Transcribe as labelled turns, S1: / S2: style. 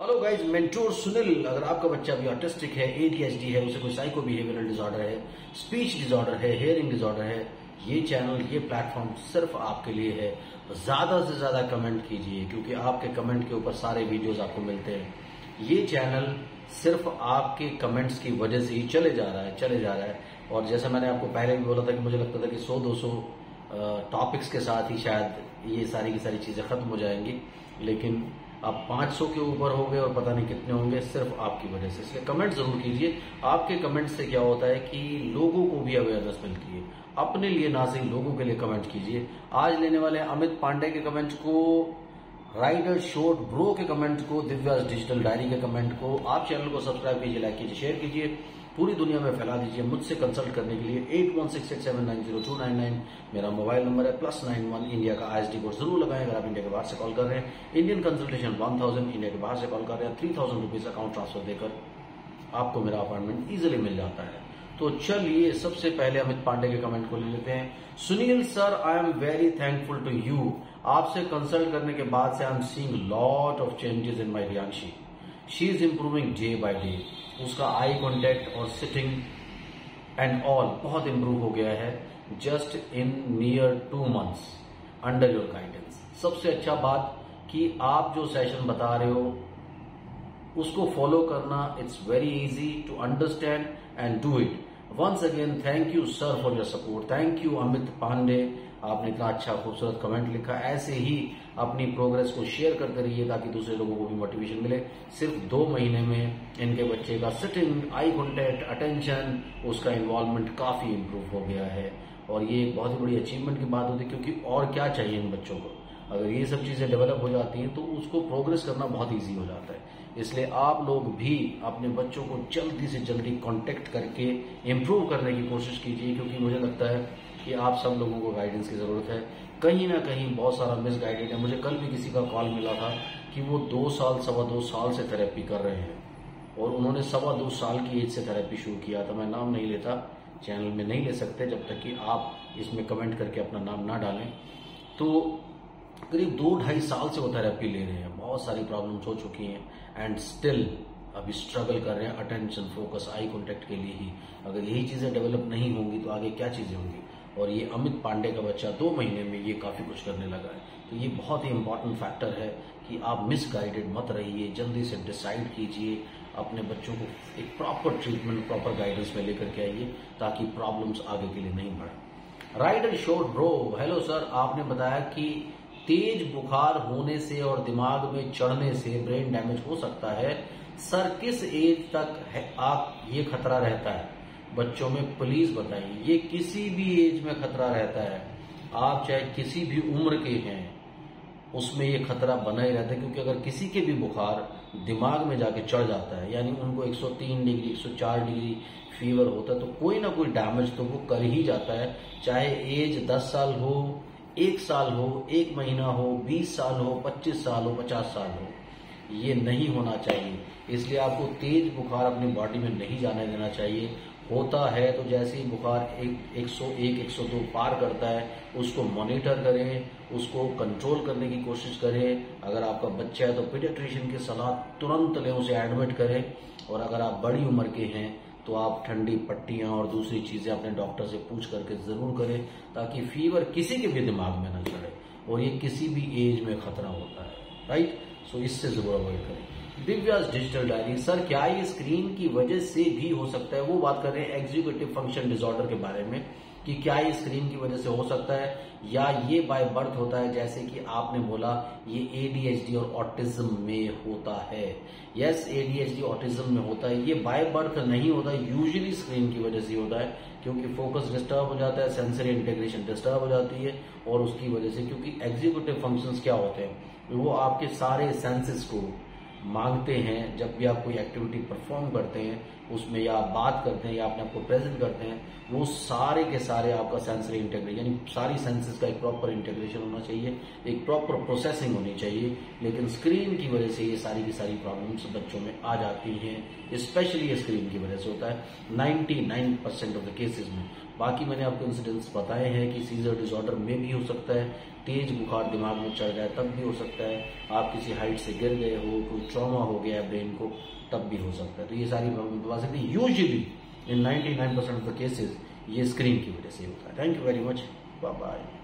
S1: Hello guys mentor Sunil अगर आपका बच्चा भी ऑटिस्टिक है एडीएचडी है, उसे कोई साइको बिहेवियरल डिसऑर्डर है स्पीच डिसऑर्डर है हेयरिंग डिसऑर्डर है, ये चैनल ये प्लेटफॉर्म सिर्फ़ आपके लिए है। ज़्यादा से ज़्यादा कमेंट कीजिए, क्योंकि आपके कमेंट के ऊपर सारे वीडियोस आपको मिलते हैं। ये चैनल सिर्फ़ आपके कमेंट्स की वजह से ही चले जा रहा है, चले जा रहा है। और जैसा मैंने आपको पहले भी बोला था कि मुझे लगता था कि 100-200 टॉपिक्स के साथ ही शायद ये सारी की सारी चीज़ें खत्म हो जाएँगी, लेकिन अब 500 के ऊपर हो गए और पता नहीं कितने होंगे, सिर्फ़ आपकी वजह से। इसलिए कमेंट ज़रूर कीजिए। आपके कमेंट से क्या होता है कि लोगों को भी अवेयरनेस मिलती है। अपने लिए ना सही लोगों के लिए कमेंट कीजिए। आज लेने वाले अमित पांडे के कमेंट को राइडर शोट ब्रो के कमेंट को, दिव्यास डिजिटल डायरी के कमेंट को, आप चैनल को सब्सक्राइब कीजिए, लाइक कीजिए, शेयर कीजिए, पूरी दुनिया में फैला दीजिए मुझसे कंसल्ट करने के लिए eight one six six seven nine zero two nine nine मेरा मोबाइल नंबर है प्लस नाइन वन इंडिया का आईएसडी कोड ज़रूर लगाएँ, अगर आप इंडिया के बाहर से कॉल कर रहे हैं। Indian consultation one thousand India के बाहर से कॉल कर रहे हैं। Three thousand rupees account transfer देकर आपको मेरा अपॉइंटमेंट इजिली मिल जाता है। तो चलिए, सबसे पहले अमित पांडे के कमेंट को ले लेते हैं। Sunil sir I am very thankful to you आपसे कंसल्ट करने के बाद से I am seeing lot of changes in my Riyanshi she is improving day by day उसका आई कांटेक्ट और सिटिंग एंड ऑल बहुत इंप्रूव हो गया है just in near two months under your guidance सबसे अच्छा बात कि आप जो सेशन बता रहे हो, उसको फॉलो करना it's very easy to understand and do it once again thank you sir for your support thank you Amit Pandey आपने इतना अच्छा खूबसूरत कमेंट लिखा। ऐसे ही अपनी प्रोग्रेस को शेयर करते रहिए ताकि दूसरे लोगों को भी मोटिवेशन मिले। सिर्फ़ दो महीने में इनके बच्चे का सिटिंग आई कॉन्टेक्ट अटेंशन उसका इन्वॉल्वमेंट काफ़ी इम्प्रूव हो गया है। और ये एक बहुत ही बड़ी अचीवमेंट की बात होती है, क्योंकि और क्या चाहिए इन बच्चों को? अगर ये सब चीज़ें डेवलप हो जाती हैं तो उसको प्रोग्रेस करना बहुत इजी हो जाता है। इसलिए आप लोग भी अपने बच्चों को जल्दी से जल्दी कांटेक्ट करके इम्प्रूव करने की कोशिश कीजिए, क्योंकि मुझे लगता है कि आप सब लोगों को गाइडेंस की ज़रूरत है। कहीं ना कहीं बहुत सारा मिस गाइडेड है। मुझे कल भी किसी का कॉल मिला था कि वो दो साल, सवा दो साल से थेरेपी कर रहे हैं। और उन्होंने सवा दो साल की एज से थेरेपी शुरू किया था मैं नाम नहीं लेता चैनल में नहीं ले सकते, जब तक कि आप इसमें कमेंट करके अपना नाम ना डालें। तो करीब दो ढाई साल से वो थेरेपी ले रहे हैं। बहुत सारी प्रॉब्लम्स हो चुकी हैं। एंड स्टिल अभी स्ट्रगल कर रहे हैं अटेंशन फोकस आई कॉन्टेक्ट के लिए ही। अगर यही चीज़ें डेवलप नहीं होंगी तो आगे क्या चीज़ें होंगी? और ये अमित पांडे का बच्चा दो महीने में ये काफ़ी कुछ करने लगा है। तो ये बहुत ही इंपॉर्टेंट फैक्टर है कि आप मिस गाइडेड मत रहिए, जल्दी से डिसाइड कीजिए, अपने बच्चों को एक प्रॉपर ट्रीटमेंट प्रॉपर गाइडेंस में लेकर के आइए, ताकि प्रॉब्लम्स आगे के लिए नहीं बढ़े। राइडर शोर ब्रो हेलो सर आपने बताया कि तेज बुखार होने से और दिमाग में चढ़ने से ब्रेन डैमेज हो सकता है। सर, किस एज तक है आप, ये खतरा रहता है? बच्चों में प्लीज़ बताइए, ये किसी भी एज में खतरा रहता है। आप चाहे किसी भी उम्र के हैं, उसमें ये खतरा बना ही रहता है, क्योंकि अगर किसी के भी बुखार दिमाग में जाके चढ़ जाता है, यानी उनको 103 डिग्री 104 डिग्री फीवर होता है तो कोई ना कोई डैमेज तो वो कर ही जाता है, चाहे एज 10 साल हो एक साल हो, एक महीना हो, बीस साल हो, पच्चीस साल हो, पचास साल हो, ये नहीं होना चाहिए। इसलिए आपको तेज बुखार अपनी बॉडी में नहीं जाने देना चाहिए। होता है तो जैसे ही बुखार एक एक सौ एक एक सौ दो पार करता है, उसको मॉनिटर करें, उसको कंट्रोल करने की कोशिश करें। अगर आपका बच्चा है तो पीडियाट्रिशियन की सलाह तुरंत लें, उसे एडमिट करें। और अगर आप बड़ी उम्र के हैं तो आप ठंडी पट्टियाँ और दूसरी चीज़ें अपने डॉक्टर से पूछ करके ज़रूर करें, ताकि फीवर किसी के भी दिमाग में न चढ़े और ये किसी भी एज में खतरा होता है राइट सो इससे ज़रूर अवॉइड करें। दिव्यास डिजिटल डायरी सर क्या ये स्क्रीन की वजह से भी हो सकता है? वो बात कर रहे हैं एग्जीक्यूटिव फ़ंक्शन डिसऑर्डर के बारे में। कि क्या ये स्क्रीन की वजह से हो सकता है, या ये बाय बर्थ होता है, जैसे कि आपने बोला, ये एडीएचडी और ऑटिज्म में होता है। यस एडीएचडी ऑटिज्म में होता है। ये बाय बर्थ नहीं होता यूजुअली स्क्रीन की वजह से होता है, क्योंकि फोकस डिस्टर्ब हो जाता है सेंसरी इंटीग्रेशन डिस्टर्ब हो जाती है, और उसकी वजह से, क्योंकि एग्जीक्यूटिव फ़ंक्शंस क्या होते हैं? वो आपके सारे सेंसेस को मांगते हैं, जब भी आप कोई एक्टिविटी परफॉर्म करते हैं, उसमें या आप बात करते हैं, या अपने आपको प्रेजेंट करते हैं, वो सारे के सारे आपका सेंसरी इंटेग्रेशन यानी सारी सेंसेस का एक प्रॉपर इंटेग्रेशन होना चाहिए, एक प्रॉपर प्रोसेसिंग होनी चाहिए, लेकिन स्क्रीन की वजह से ये सारी की सारी प्रॉब्लम्स बच्चों में आ जाती हैं स्पेशली स्क्रीन की वजह से होता है 99 परसेंट ऑफ़ द केसेस में। बाकी मैंने आपको इंसिडेंट्स बताए हैं कि सीजर डिसऑर्डर में भी हो सकता है, तेज बुखार दिमाग में चढ़ जाए तब भी हो सकता है, आप किसी हाइट से गिर गए हो, कोई ट्रॉमा हो गया है ब्रेन को, तब भी हो सकता है। तो ये सारी प्रॉब्लम बता सकते हैं। Usually in 99 percent of the cases ये स्क्रीन की वजह से होता है। Thank you very much bye